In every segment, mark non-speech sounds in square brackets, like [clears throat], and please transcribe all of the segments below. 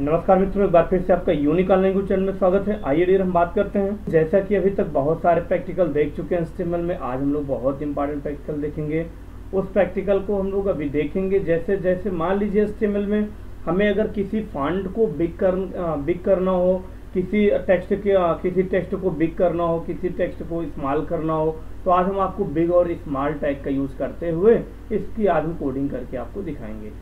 नमस्कार मित्रों, एक बार फिर से आपका यूनिक ऑनलाइन चैनल में स्वागत है। आइए डियर हम बात करते हैं। जैसा कि अभी तक बहुत सारे प्रैक्टिकल देख चुके हैं एचटीएमएल में, आज हम लोग बहुत इंपॉर्टेंट प्रैक्टिकल देखेंगे। उस प्रैक्टिकल को हम लोग अभी देखेंगे। जैसे जैसे मान लीजिए एचटीएमएल में हमें अगर किसी फंड को बिक कर बिक करना हो, किसी टेक्स्ट के किसी टेक्स्ट को बिग करना हो, किसी टेक्स्ट को स्मॉल करना हो तो आज हम आपको बिग और स्मॉल टैग का यूज़ करते हुए इसकी आज हम कोडिंग करके आपको दिखाएँगे।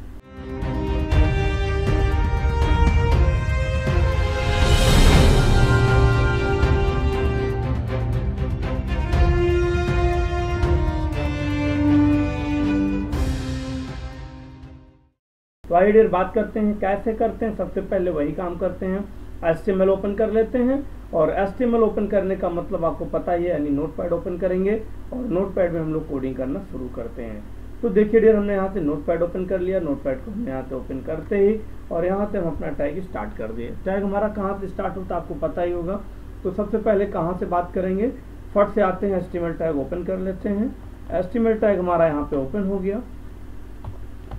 तो बात करते हैं, कैसे करते हैं, सबसे पहले वही काम करते हैं। एस ओपन कर लेते हैं और एस ओपन करने का मतलब आपको पता ही है, यानी नोटपैड ओपन करेंगे और नोटपैड में हम लोग कोडिंग करना शुरू करते हैं। तो देखिए डियर हमने यहाँ से नोटपैड ओपन कर लिया, नोटपैड को हमने यहाँ से ओपन करते ही और यहाँ से हम अपना टैग स्टार्ट कर दिए। टैग हमारा कहाँ से स्टार्ट होता है आपको पता ही होगा। तो सबसे पहले कहाँ से बात करेंगे? फट से आते हैं एस्टिमेल टैग ओपन कर लेते हैं। एस्टिमेल टैग हमारा यहाँ पे ओपन हो गया।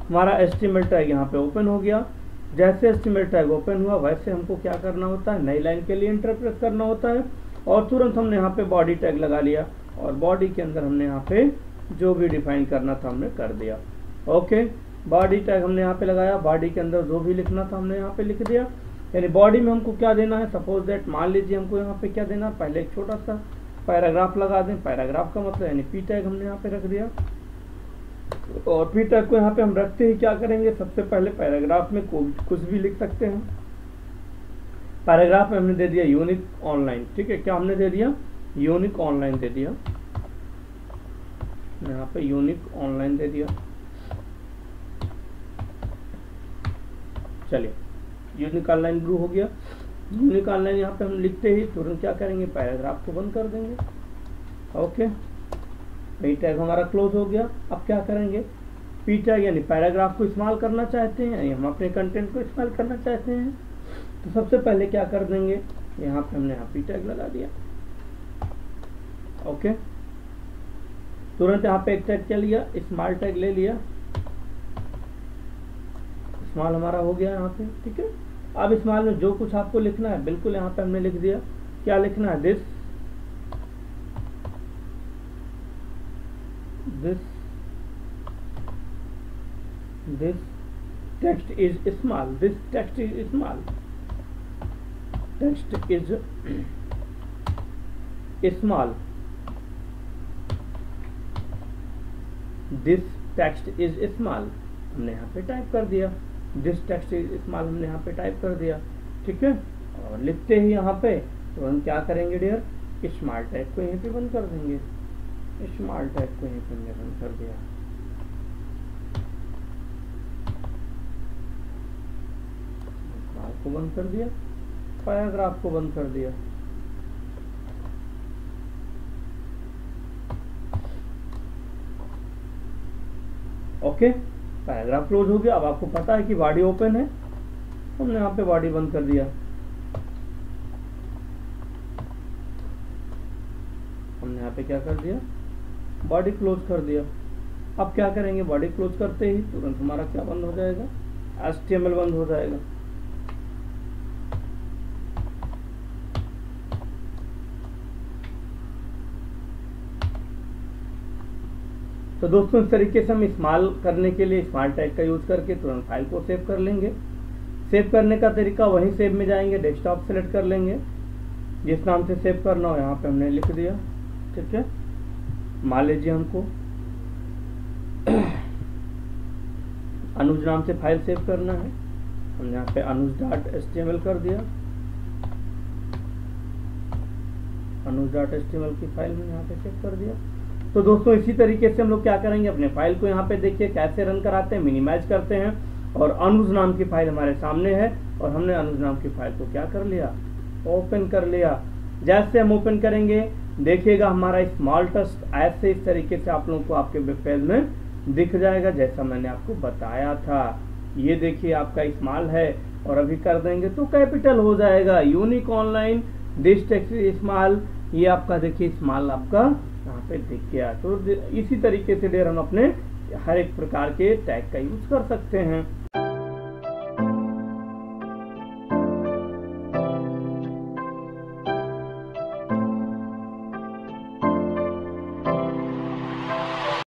हमारा एस्टिमेट टैग यहाँ पे ओपन हो गया। जैसे एस्टिमेट टैग ओपन हुआ, वैसे हमको क्या करना होता है? नई लाइन के लिए इंटरप्रेस करना होता है। और तुरंत हमने यहाँ पे बॉडी टैग लगा लिया। और बॉडी के अंदर हमने यहाँ पे जो भी डिफाइन करना था हमने कर दिया। ओके बॉडी टैग हमने यहाँ पे लगाया। बॉडी के अंदर जो भी लिखना था हमने यहाँ पे लिख दिया। यानी बॉडी में हमको क्या देना है? सपोज़ दैट मान लीजिए हमको यहाँ पे क्या देना पहले एक छोटा सा पैराग्राफ लगा दें। पैराग्राफ का मतलब यानी पी टैग हमने यहाँ पे रख दिया। और पी टैग को यहाँ पे हम रखते ही, क्या करेंगे? सबसे पहले पैराग्राफ में कुछ भी लिख सकते हैं। पैराग्राफ में हमने दे दिया यूनिक ऑनलाइन, ठीक है? क्या हमने दे दिया? यूनिक ऑनलाइन दे दिया। यहाँ पे यूनिक ऑनलाइन दे दिया। चलिए, यूनिक ऑनलाइन ग्रू हो गया। यूनिक ऑनलाइन यहाँ पे हम लिखते ही तुरंत क्या करेंगे? पैराग्राफ को बंद कर देंगे। ओके? पी टैग हमारा क्लोज हो गया। अब क्या करेंगे? पी टैग यानी पैराग्राफ को इस्तेमाल करना चाहते हैं, यानी हम अपने कंटेंट को इस्तेमाल करना चाहते हैं। तो सबसे पहले क्या कर देंगे? यहाँ पे हमने यहाँ पी टैग लगा दिया। ओके तुरंत यहाँ पे एक टैग क्या लिया? स्मॉल टैग ले लिया। स्मॉल हमारा हो गया यहाँ पे, ठीक है? अब स्मॉल में जो कुछ आपको लिखना है, बिल्कुल यहाँ पे हमने लिख दिया। क्या लिखना है? This this this text is small. This text is small. Text is [clears throat] small. This text is small. हमने यहाँ पे टाइप कर दिया. दिस टेक्स्ट इज़ स्मॉल हमने यहाँ पे टाइप कर दिया. ठीक है? और लिखते ही यहाँ पे तो हम क्या करेंगे डियर स्मॉल टाइप को यहीं पे बंद कर देंगे. स्मॉल टैग को पर बंद कर दिया। को बंद कर दिया। पैराग्राफ को बंद कर दिया। ओके पैराग्राफ क्लोज हो गया। अब आपको पता है कि बॉडी ओपन है। हमने यहाँ पे बॉडी बंद कर दिया। हमने यहाँ पे क्या कर दिया? बॉडी क्लोज कर दिया। अब क्या करेंगे? बॉडी क्लोज करते ही तुरंत हमारा क्या बंद हो जाएगा? एस बंद हो जाएगा। तो दोस्तों, इस तरीके से हम इस्तेमाल करने के लिए स्मार्ट टैग का यूज़ करके तुरंत फ़ाइल को सेव कर लेंगे। सेव करने का तरीका वहीं सेव में जाएँगे डेस्कटॉप सेलेक्ट कर लेंगे। जिस नाम से सेव करना हो, यहाँ पे हमने लिख दिया। ठीक है? मान लीजिए हमको अनुज नाम से फ़ाइल सेव करना है। हमने यहाँ पे अनुज डॉट एस कर दिया। अनुज डॉट एस की फ़ाइल में यहाँ पे सेव कर दिया। तो दोस्तों, इसी तरीके से हम लोग क्या करेंगे? अपने फ़ाइल को यहाँ पे देखिए, कैसे रन कराते हैं मिनिमाइज करते हैं। और अनुज नाम की फ़ाइल हमारे सामने है और हमने अनुज नाम की फ़ाइल को क्या कर लिया? ओपन कर लिया। जैसे हम ओपन करेंगे देखिएगा हमारा स्मॉल टेस्ट ऐसे इस तरीके से आप लोगों को आपके वेब पेज में दिख जाएगा, जैसा मैंने आपको बताया था। ये देखिए आपका स्मॉल है और अभी कर देंगे तो कैपिटल हो जाएगा। यूनिक ऑनलाइन टेक्स स्मॉल ये आपका देखिए स्मॉल आपका यहाँ पे दिख गया। तो इसी तरीके से डेर हम अपने हर एक प्रकार के टैग का यूज़ कर सकते हैं।